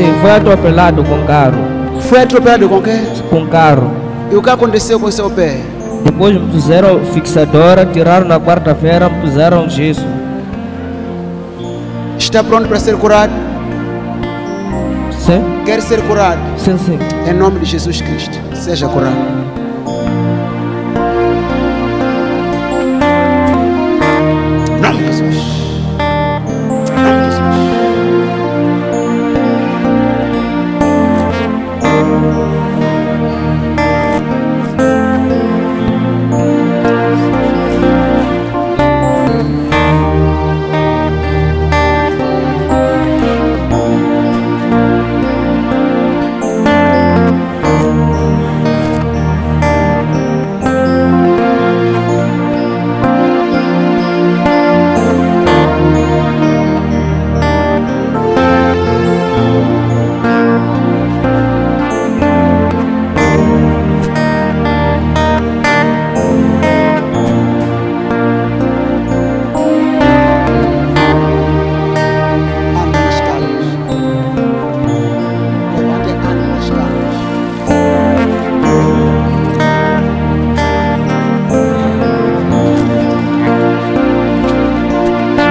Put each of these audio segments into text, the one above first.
Sim, foi atropelado com carro. Foi atropelado com quê? Com carro. E o que aconteceu com seu pé? Depois me puseram fixadora, tiraram na quarta-feira, me puseram gesso. Está pronto para ser curado? Sim? Quer ser curado? Sim, sim. Em nome de Jesus Cristo, seja curado.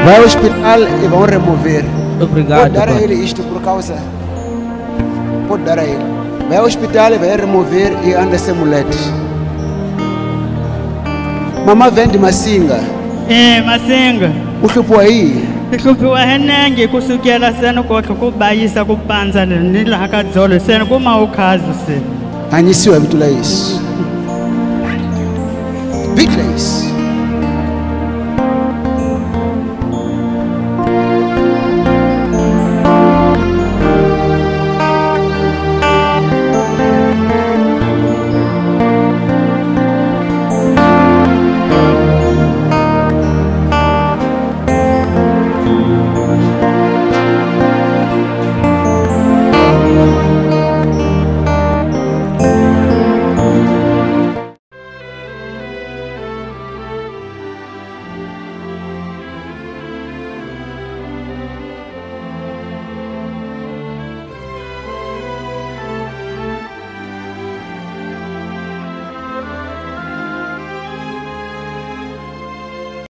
Vai ao hospital e vão remover. Obrigado. Pode dar a pai. ele isto por causa. Pode dar a ele. Vai ao hospital e vai remover e anda sem muletes. Mamãe vende massinga. Eh masinga Uhlupho aí. ihluphiwa henenge kusukela seni kotlhe kubayisa kupandza ni laha ka dzolo seni kuma ukhazi seni hanyisiwa vito la yesu la yesu